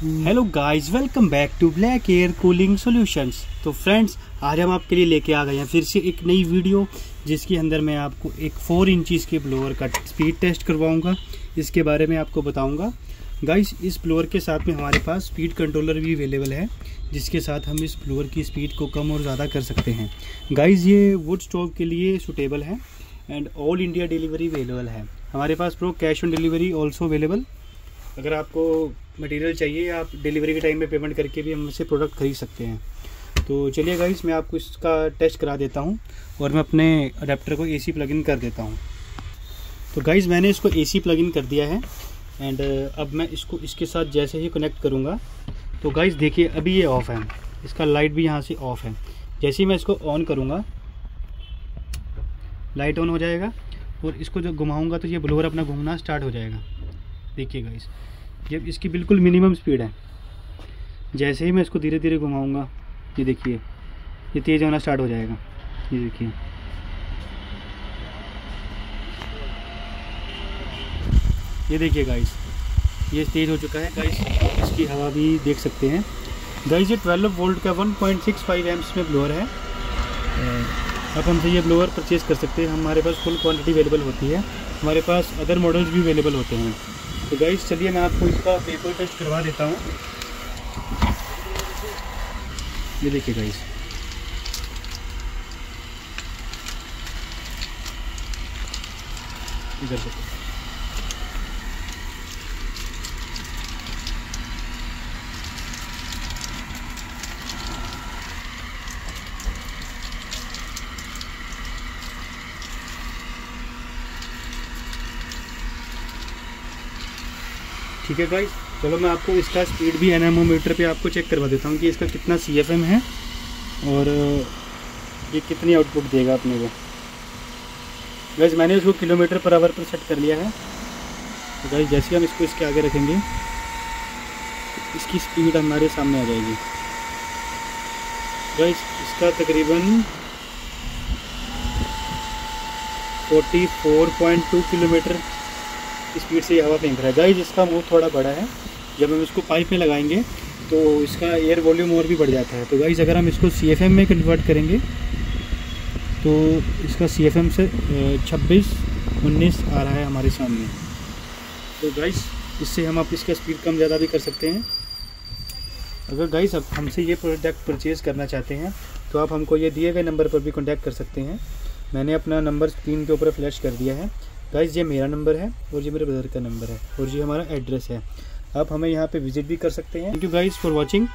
Hello guys welcome back to black air cooling solutions तो friends आज हम आपके लिए लेके आ गए हैं फिर से एक नई वीडियो जिसके अंदर मैं आपको एक फोर इंचज़ के ब्लोअर का स्पीड टेस्ट करवाऊँगा। इसके बारे में आपको बताऊँगा। गाइस इस ब्लोअर के साथ में हमारे पास स्पीड कंट्रोलर भी अवेलेबल है, जिसके साथ हम इस ब्लोअर की स्पीड को कम और ज़्यादा कर सकते हैं। गाइज़ ये वुड स्टोव के लिए सुटेबल है and all India delivery available है। हमारे पास pro cash on delivery also available अगर आपको मटेरियल चाहिए आप डिलीवरी के टाइम में पेमेंट करके भी हमसे प्रोडक्ट खरीद सकते हैं। तो चलिए गाइस मैं आपको इसका टेस्ट करा देता हूँ और मैं अपने अडेप्टर को एसी प्लग कर देता हूँ। तो गाइस मैंने इसको एसी प्लग कर दिया है एंड अब मैं इसको, इसके साथ जैसे ही कनेक्ट करूँगा तो गाइस देखिए, अभी ये ऑफ़ है। इसका लाइट भी यहाँ से ऑफ़ है। जैसे ही मैं इसको ऑन करूँगा लाइट ऑन हो जाएगा और इसको जब घुमाऊँगा तो ये ब्लोअर अपना घूमना स्टार्ट हो जाएगा। देखिएगा इस ये इसकी बिल्कुल मिनिमम स्पीड है। जैसे ही मैं इसको धीरे धीरे घुमाऊँगा, ये देखिए, ये तेज़ होना स्टार्ट हो जाएगा। ये देखिए। ये देखिए गाइस ये तेज़ हो चुका है। गाइस इसकी हवा भी देख सकते हैं। गाइस ये 12 वोल्ट का 1.65 पॉइंट में ब्लोअर है। अब हमसे ये ब्लोअर परचेज़ कर सकते हैं। हमारे पास फुल क्वांटिटी अवेलेबल होती है। हमारे पास अदर मॉडल्स भी अवेलेबल होते हैं। तो गाइस चलिए मैं आपको इसका पेपर टेस्ट करवा देता हूँ। ये देखिए गाइस इधर देखो। ठीक है गाइस चलो मैं आपको इसका स्पीड भी एनामोमीटर पे आपको चेक करवा देता हूँ कि इसका कितना सीएफएम है और ये कितनी आउटपुट देगा अपने को। गाइस मैंने इसको किलोमीटर पर आवर पर सेट कर लिया है। तो गाइस जैसे हम इसको इसके आगे रखेंगे, इसकी स्पीड हमारे सामने आ जाएगी। गाइस इसका तकरीबन 44.2 किलोमीटर स्पीड से हवा फेंक रहा है। गाइज़ इसका मुँह थोड़ा बड़ा है। जब हम इसको पाइप में लगाएँगे तो इसका एयर वॉल्यूम और भी बढ़ जाता है। तो गाइज़ अगर हम इसको सीएफएम में कन्वर्ट करेंगे तो इसका सीएफएम से छब्बीस, उन्नीस आ रहा है हमारे सामने। तो गाइस, इससे हम आप इसका स्पीड कम ज़्यादा भी कर सकते हैं। अगर गाइस अब हमसे ये प्रोडक्ट परचेज़ करना चाहते हैं तो आप हमको ये दिए गए नंबर पर भी कॉन्टैक्ट कर सकते हैं। मैंने अपना नंबर स्क्रीन के ऊपर फ्लैश कर दिया है। गाइस ये मेरा नंबर है और ये मेरे ब्रदर का नंबर है और ये हमारा एड्रेस है। आप हमें यहाँ पे विज़िट भी कर सकते हैं। Thank you guys for watching